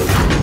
Thank you.